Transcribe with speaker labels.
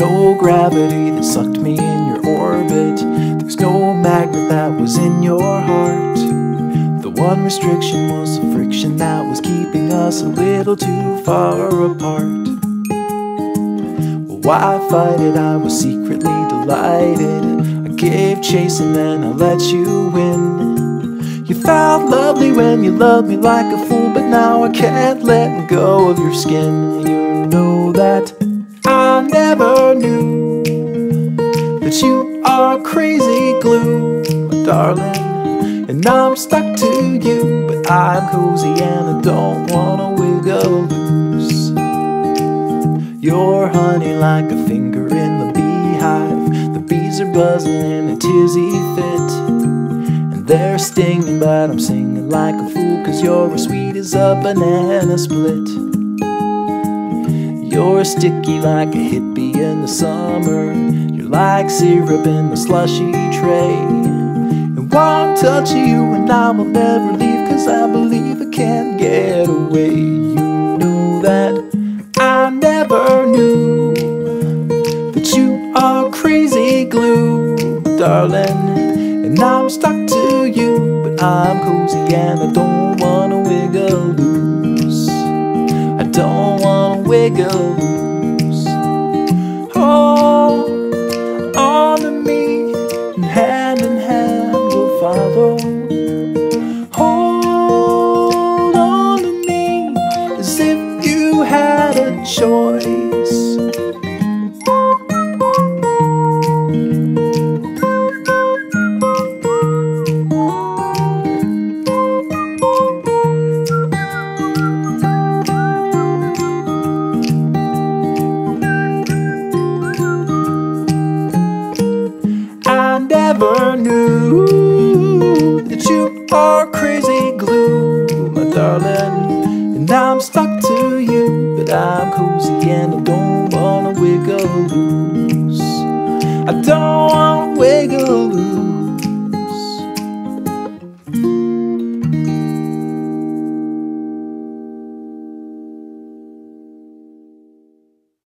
Speaker 1: No gravity that sucked me in your orbit. There's no magnet that was in your heart. The one restriction was the friction that was keeping us a little too far apart. Why fight it? I was secretly delighted. I gave chase and then I let you win. You felt lovely when you loved me like a fool, but now I can't let go of your skin. You know that I never knew that you are crazy glue, my darling. And I'm stuck to you, but I'm cozy and I don't wanna wiggle loose. You're honey like a finger in the beehive. The bees are buzzing in a tizzy fit. And they're stinging, but I'm singing like a fool, cause you're as sweet as a banana split. You're sticky like a hippie in the summer. You're like syrup in the slushy tray. And one touch you and I will never leave, cause I believe I can't get away. You know that I never knew that you are crazy glue, darling. And I'm stuck to you, but I'm cozy and I don't wanna never knew that you are crazy glue, my darling. And I'm stuck to you, but I'm cozy and I don't wanna wiggle loose. I don't wanna.